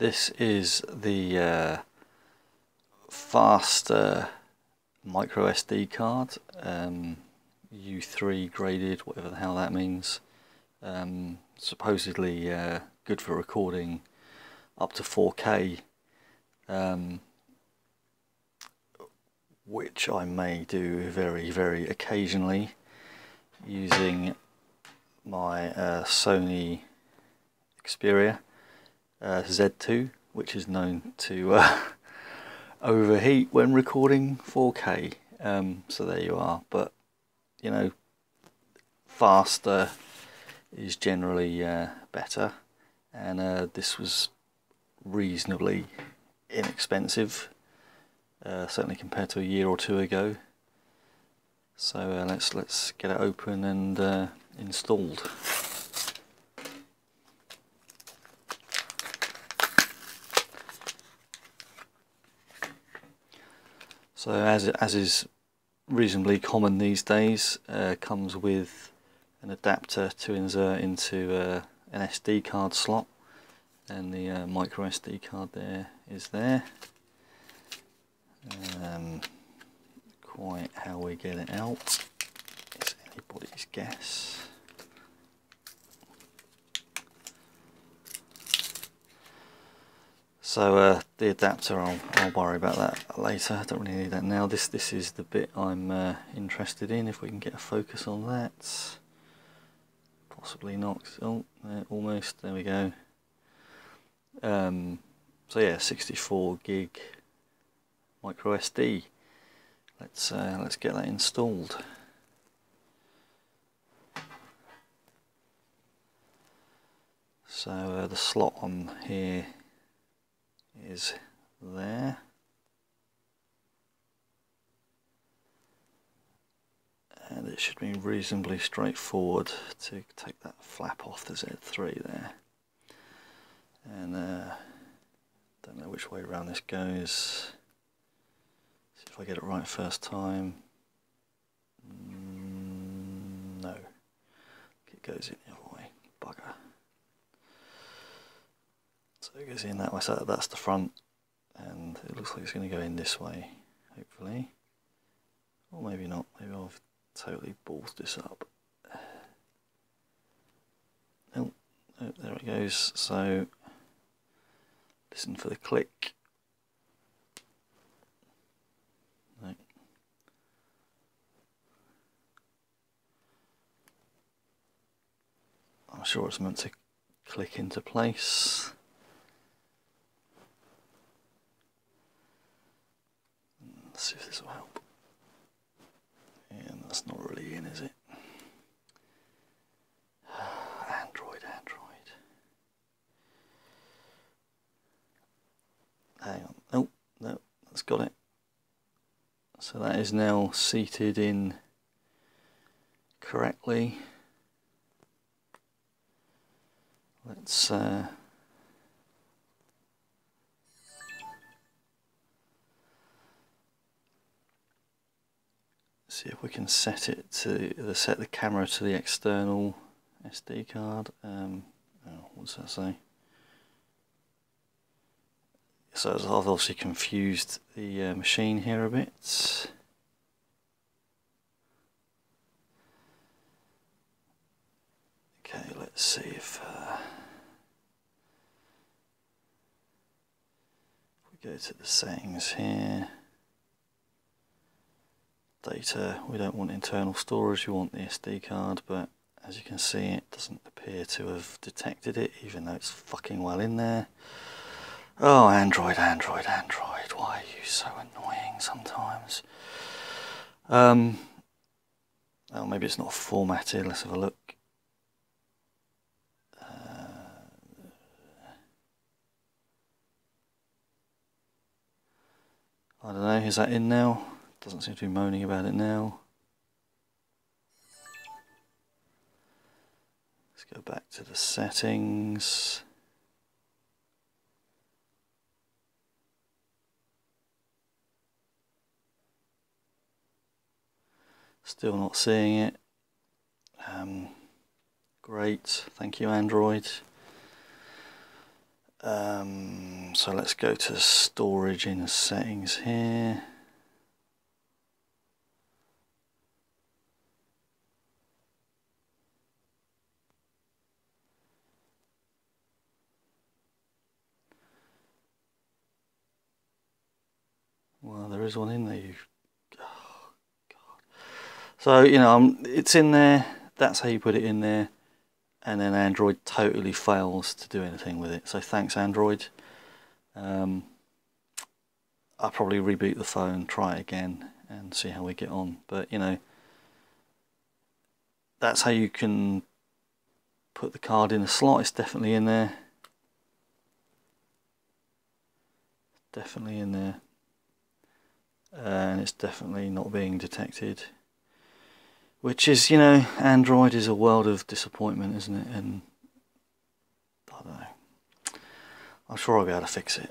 This is the uh, faster micro SD card, um, U3 graded, whatever the hell that means. Um, supposedly uh, good for recording up to 4K, um, which I may do very, very occasionally using my uh, Sony Xperia uh, Z2, which is known to uh, overheat when recording 4K. Um, so there you are. But you know, faster is generally uh, better, and uh, this was reasonably inexpensive, uh, certainly compared to a year or two ago. So let's let's get it open and installed. So as, as is reasonably common these days, uh, comes with an adapter to insert into uh, an SD card slot and the uh, micro SD card there is there. Um, quite how we get it out is anybody's guess. So uh, the adapter, I'll, I'll worry about that later. I don't really need that now. This this is the bit I'm uh, interested in. If we can get a focus on that, possibly not. Oh, almost. There we go. Um, so yeah, 64 gig micro SD. Let's uh, let's get that installed. So uh, the slot on here is there. And it should be reasonably straightforward to take that flap off the Z3 there. And uh, don't know which way around this goes. See if I get it right first time. Mm, no, it goes in the other way. Bugger. So it goes in that way, so that's the front, and it looks like it's going to go in this way, hopefully. Or maybe not, maybe I've totally ballsed this up. Oh, oh, there it goes, so listen for the click. I'm sure it's meant to click into place. Let's see if this will help. And that's not really in, is it? Android, Android. Hang on. Oh, no, that's got it. So that is now seated in correctly. Let's uh, see if we can set it to the set the camera to the external SD card. Um, oh, what does that say? So I've obviously confused the uh, machine here a bit. Okay, let's see if, uh, if we go to the settings here data. We don't want internal storage, we want the SD card, but as you can see it doesn't appear to have detected it, even though it's fucking well in there. Oh, Android, Android, Android, why are you so annoying sometimes? Um, oh, maybe it's not formatted, let's have a look. Uh, I don't know, is that in now? Doesn't seem to be moaning about it now. Let's go back to the settings. Still not seeing it. Um, great, thank you Android. Um, so let's go to storage in settings here. Well, there is one in there. Oh, God. So you know, um, it's in there. That's how you put it in there, and then Android totally fails to do anything with it. So thanks, Android. Um, I'll probably reboot the phone, try it again, and see how we get on. But you know, that's how you can put the card in the slot. It's definitely in there. Definitely in there and it's definitely not being detected which is you know Android is a world of disappointment isn't it? And I don't know. I'm sure I'll be able to fix it